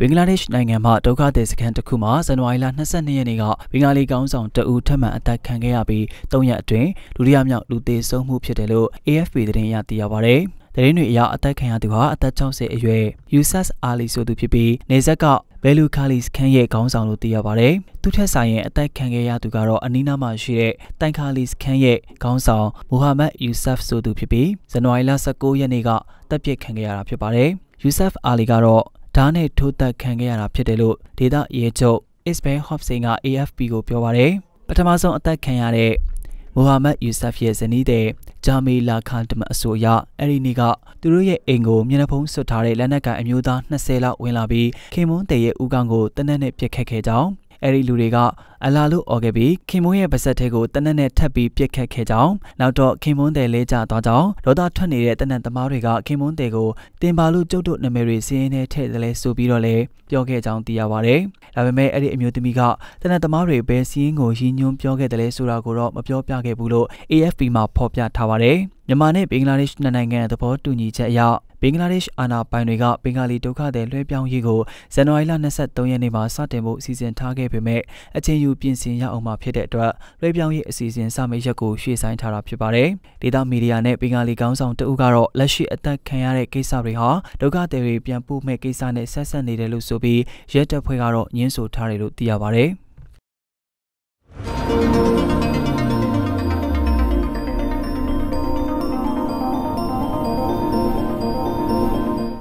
ဘင်္ဂလားဒေ့ရှ်နိုင်ငံမှာဒုက္ခသည်စခန်းတစ်ခုမှာဇန်နဝါရီလ22ရက်နေ့ကဘင်္ဂလီကောင်းဆောင်တအူထပ်မံအသက်ခံခဲ့ရပြီး၃ရက်အတွင်းဒုတိယမြောက်လူသေဆုံးမှုဖြစ်တယ်လို့ AFP သတင်းရသိရပါဗျ။သတင်းတွေအရအသက်ခံရသူဟာအသက်60အရွယ်ယူဆတ်အာလီဆိုသူဖြစ်ပြီးနေဆက်ကဘဲလူခါလီစခန်းရဲ့ခေါင်းဆောင်လို့သိရပါတယ်။သူထက်ဆိုင်ရင်အသက်ခံခဲ့ရသူကတော့အနီးနားမှာရှိတဲ့တိုင်ခါလီစခန်းရဲ့ခေါင်းဆောင်မိုဟာမက်ယူဆတ်ဆိုသူဖြစ်ပြီးဇန်နဝါရီလ19ရက်နေ့ကတပ်ပစ်ခံခဲ့ရတာဖြစ်ပါတယ်။ယူဆတ်အာလီကတော့ ဓာတ်နဲ့ထိုးတက်ခံခဲ့ရတာဖြစ်တယ်လို့ဒေတာရဲချုပ်အစ်ဘဲဟော့ဖ်စင်က AFP ကိုပြောပါတယ်ပထမဆုံးအသက်ခံရတဲ့မိုဟာမက်ယူဆဖ်ရဲ့ဇနီးတဲ့ဂျာမီလာခန်တမအဆိုအရအဲ့ဒီနေ့ကသူတို့ရဲ့အိမ်ကိုမျက်နှာဖုံးဆွတ်ထားတဲ့လက်နက်ကန်အမျိုးသား20လောက်ဝင်လာပြီးခင်မွန်းတဲ့ရဲ့ဦးကောင်ကိုတနက်နဲ့ပြစ်ခတ်ခဲ့ကြောင်းအဲ့ဒီလူတွေကအလာလို့អော်ခဲ့ပြီးခင်မွန်းရဲ့ပါဇက်ထဲကိုတနက်နဲ့ထပ်ပြီးပြစ်ခတ်ခဲ့ကြောင်းနောက်တော့ခင်မွန်းတဲ့လဲကျသွားကြောင်းဒေါသထွက်နေတဲ့တနက်သမားတွေကခင်မွန်းတဲ့ကိုတင်ပါလို့ကျုပ်တို့နာမည်တွေစီးရင်နဲ့ထည့်တယ်လဲဆိုပြီးတော့လဲပြောခဲ့ကြောင်းသိရပါတယ်။ဒါပေမဲ့အဲ့ဒီအမျိုးသမီးကတနက်သမားတွေဘယ်စီးရင်ကိုရည်ညွှန်းပြောခဲ့တယ်လဲဆိုတာကိုတော့မပြောပြခဲ့ဘူးလို့ AFP မှာဖော်ပြထားပါတယ်။မြန်မာနဲ့ဘင်္ဂလားဒေ့ရှ်နိုင်ငံသဘောတူညီချက်အရဘင်္ဂလားဒေ့ရှ်အာဏာပိုင်တွေကဘင်္ဂါလီဒုက္ခသည်လွှဲပြောင်းရေးကိုဇန်နဝါရီလ23ရက်နေ့မှာစတင်ဖို့အစီအစဉ်ထားခဲ့ပေမဲ့အချိန်ယူပြင်ဆင်ရအောင်မှာဖြစ်တဲ့အတွက်လွှဲပြောင်းရေးအစီအစဉ်စမိတ်ရက်ကိုရွှေ့ဆိုင်းထားတာဖြစ်ပါတယ်။ဒေသမီဒီယာနဲ့ဘင်္ဂါလီကောင်းဆောင်တအုပ်ကတော့လက်ရှိအသက်ခံရတဲ့ကိစ္စတွေဟာဒုက္ခသည်တွေပြန်ပို့မဲ့ကိစ္စနဲ့ဆက်ဆက်နေတယ်လို့ဆိုပြီးရဲတပ်ဖွဲ့ကတော့ညှင်းဆိုထားတယ်လို့သိရပါတယ်။